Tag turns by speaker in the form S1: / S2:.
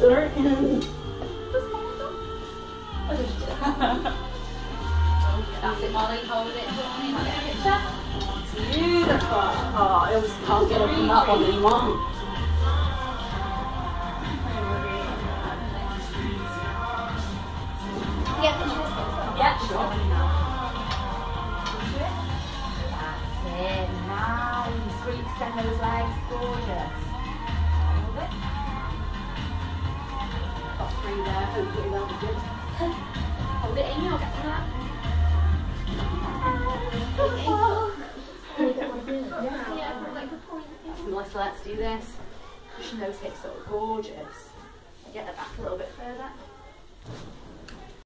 S1: Sorry.
S2: That's it, Molly. Hold it. Hold it. Get a picture.
S1: Beautiful. Oh, I almost can't get up from that one anymore.
S2: Yeah.
S1: Yeah, sure.
S2: That's it. Nice. Really extend those legs. Gorgeous. Hold it, Aimee. I'll get to that. Yeah, like good point.
S1: Melissa, let's do this. Pushing those hips up, gorgeous. Get it back a little bit further.